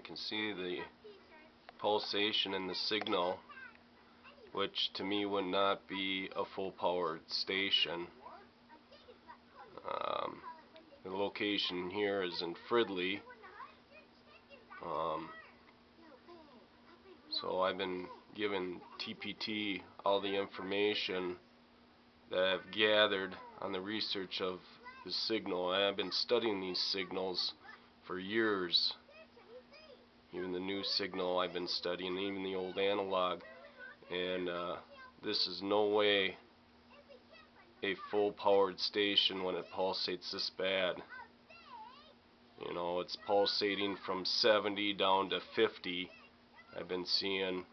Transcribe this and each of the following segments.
I can see the pulsation in the signal which to me would not be a full powered station. Um, the location here is in Fridley. Um, so I've been given TPT all the information that I've gathered on the research of the signal. And I've been studying these signals for years. Even the new signal I've been studying, even the old analog. And uh, this is no way a full powered station when it pulsates this bad. You know, it's pulsating from 70 down to 50 I've been seeing.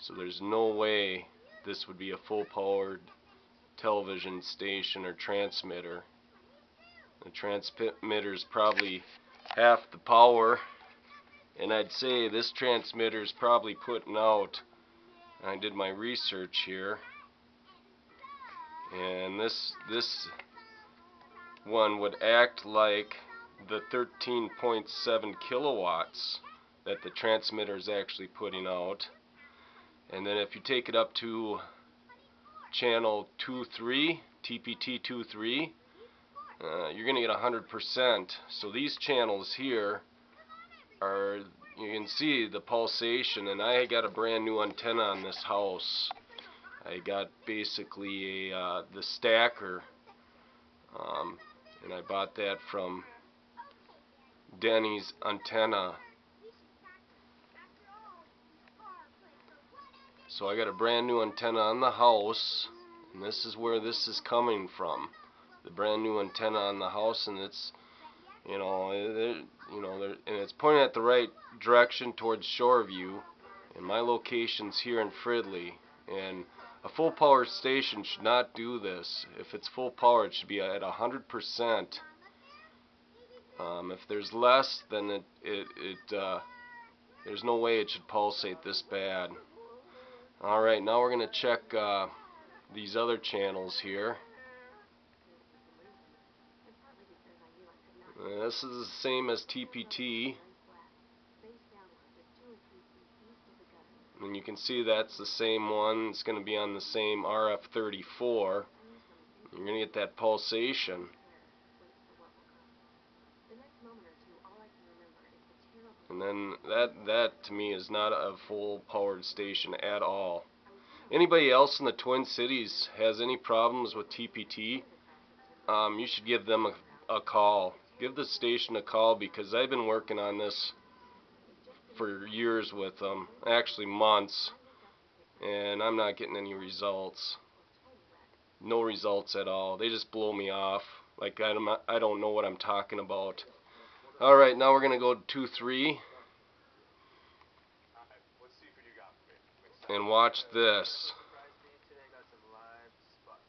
So there's no way this would be a full powered television station or transmitter. The transmitter is probably half the power and I'd say this transmitter is probably putting out I did my research here. And this this one would act like the 13.7 kilowatts that the transmitter is actually putting out. And then if you take it up to channel 2.3 TPT 2.3 uh, you're gonna get 100% so these channels here are you can see the pulsation and I got a brand new antenna on this house. I got basically a uh, the stacker um, and I bought that from Denny's antenna. So I got a brand new antenna on the house and this is where this is coming from. The brand new antenna on the house and it's you know it, you know and it's pointing at the right direction towards Shoreview and my location's here in Fridley and a full power station should not do this. If it's full power it should be at a hundred percent. Um, if there's less then it it, it uh, there's no way it should pulsate this bad. Alright now we're gonna check uh, these other channels here Uh, this is the same as TPT. And you can see that's the same one. It's going to be on the same RF34. You're going to get that pulsation. And then that that to me is not a full powered station at all. Anybody else in the Twin Cities has any problems with TPT? Um, you should give them a, a call give the station a call because I've been working on this for years with them, actually months, and I'm not getting any results. No results at all. They just blow me off. Like I don't, I don't know what I'm talking about. All right, now we're gonna go to 2-3 and watch this.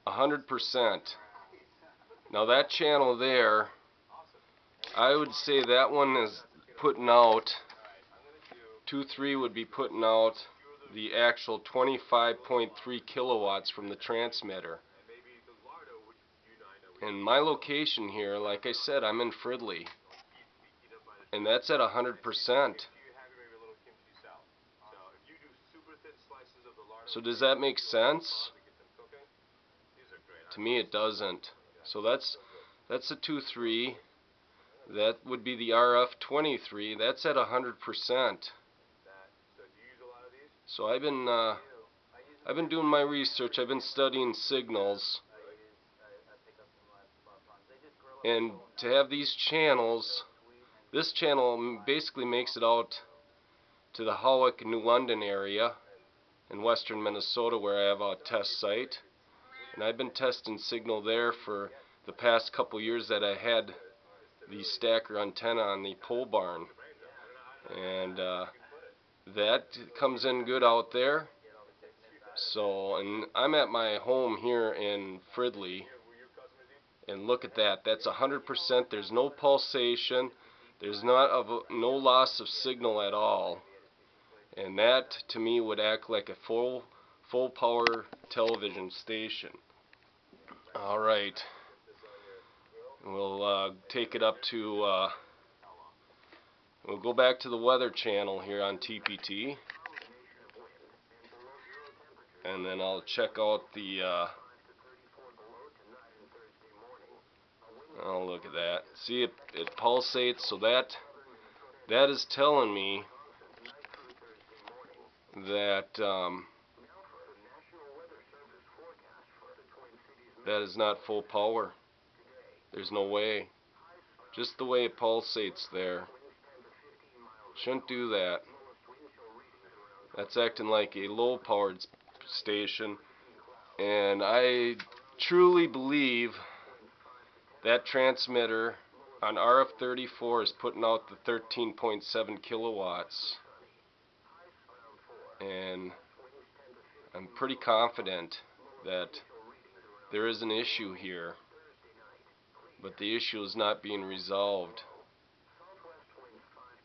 100%. Now that channel there I would say that one is putting out 2-3 would be putting out the actual 25.3 kilowatts from the transmitter. And my location here, like I said, I'm in Fridley. And that's at 100%. So does that make sense? To me it doesn't. So that's that's a 2-3. That would be the RF23. That's at 100%. So I've been uh, I've been doing my research. I've been studying signals. And to have these channels, this channel basically makes it out to the Hawick, New London area in western Minnesota where I have a test site. And I've been testing signal there for the past couple years that I had the stacker antenna on the pole barn. And uh, that comes in good out there. So and I'm at my home here in Fridley. And look at that. That's hundred percent. There's no pulsation. There's not of no loss of signal at all. And that to me would act like a full full power television station alright We'll uh, take it up to uh, We'll go back to the weather channel here on TPT. And then I'll check out the, uh, oh look at that. See it, it pulsates, so that, that is telling me that, um, that is not full power. There's no way. Just the way it pulsates there. Shouldn't do that. That's acting like a low powered station. And I truly believe that transmitter on RF34 is putting out the 13.7 kilowatts. And I'm pretty confident that there is an issue here, but the issue is not being resolved.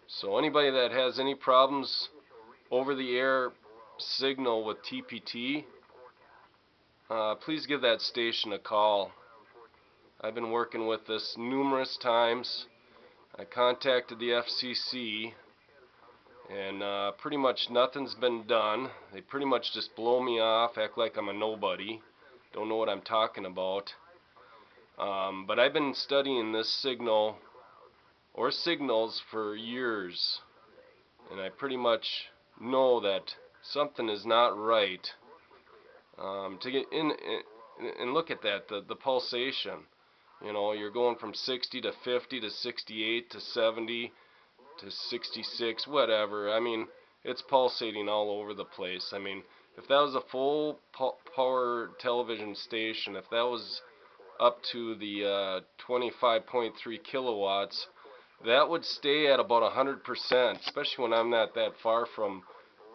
So anybody that has any problems over the air signal with TPT, uh, please give that station a call. I've been working with this numerous times. I contacted the FCC and uh, pretty much nothing's been done. They pretty much just blow me off, act like I'm a nobody don't know what I'm talking about. Um, but I've been studying this signal or signals for years and I pretty much know that something is not right. Um, to get in, in and look at that the, the pulsation. You know you're going from 60 to 50 to 68 to 70 to 66 whatever. I mean it's pulsating all over the place. I mean if that was a full power television station, if that was up to the uh, 25.3 kilowatts, that would stay at about 100%, especially when I'm not that far from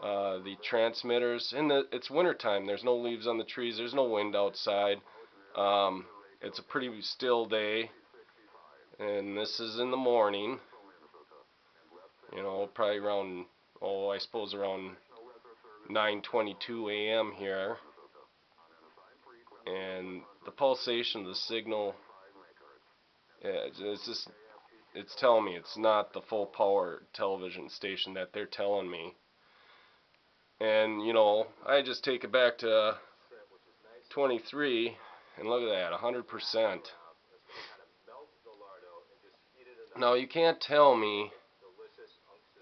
uh, the transmitters. And the, it's wintertime. There's no leaves on the trees. There's no wind outside. Um, it's a pretty still day. And this is in the morning. You know, probably around, oh, I suppose around 9:22 a.m. here, and the pulsation of the signal, yeah, it's just it's telling me it's not the full power television station that they're telling me. And you know, I just take it back to 23, and look at that, 100%. Now you can't tell me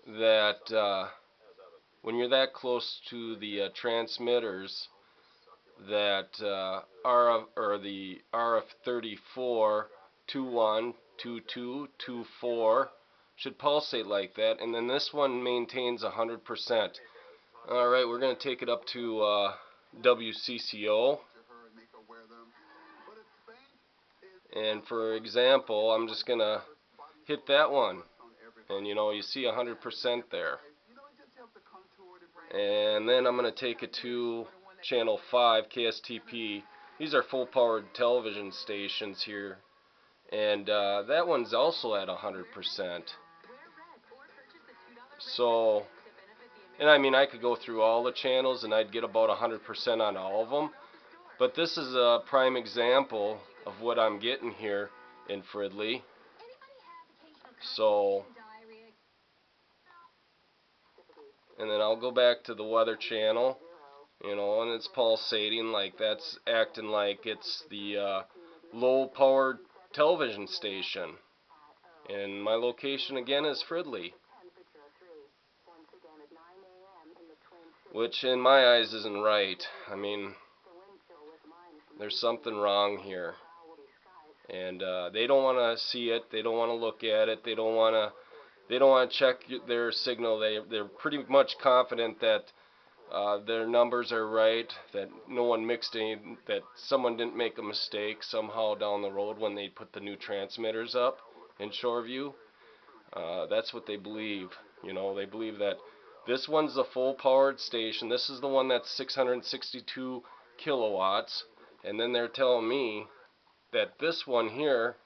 that. Uh, when you're that close to the uh, transmitters that uh, RF or the RF34 21 22 24 should pulsate like that and then this one maintains 100% alright we're going to take it up to uh, WCCO and for example I'm just going to hit that one. And you know you see 100% there. And then I'm going to take it to channel 5 KSTP these are full powered television stations here. And uh, that one's also at 100% so and I mean I could go through all the channels and I'd get about 100% on all of them but this is a prime example of what I'm getting here in Fridley. So and then I'll go back to the weather channel you know and it's pulsating like that's acting like it's the uh, low powered television station. And my location again is Fridley which in my eyes isn't right. I mean there's something wrong here. And uh, they don't want to see it they don't want to look at it they don't want to they don't want to check their signal. They they're pretty much confident that uh, their numbers are right, that no one mixed any, that someone didn't make a mistake somehow down the road when they put the new transmitters up in Shoreview. Uh, that's what they believe. You know, they believe that this one's the full powered station. This is the one that's 662 kilowatts, and then they're telling me that this one here